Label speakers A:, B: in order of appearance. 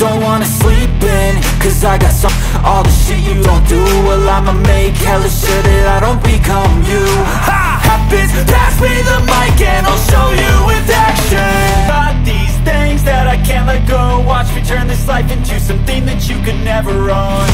A: Don't wanna sleep in Cause I got some All the shit you don't do. Well I'ma make hella sure that I don't become you. Ha! Happens, pass me the mic and I'll show you with action. Got these things that I can't let go. Watch me turn this life into something that you could never own.